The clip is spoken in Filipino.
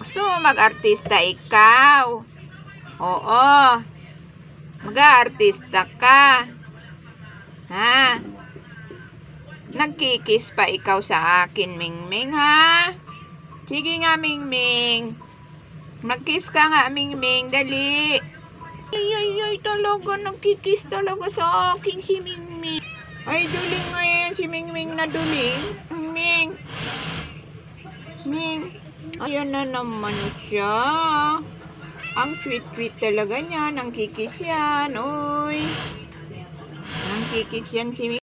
Gusto mo mag-artista ikaw? Oo. Mag-artista ka. Ha? Nagkikis pa ikaw sa akin, Mingming, ha? Sige nga, Mingming. Mag-kiss ka nga, Mingming. Dali. Ay, ay, ay, talaga. Nagkikis talaga sa akin si Mingming. Ay, duling nga yan si Mingming na duling. Mingming. Ming. Ayan na naman siya. Ang sweet-sweet talaga niya. Nang kikis yan. Uy. Nang kikis yan si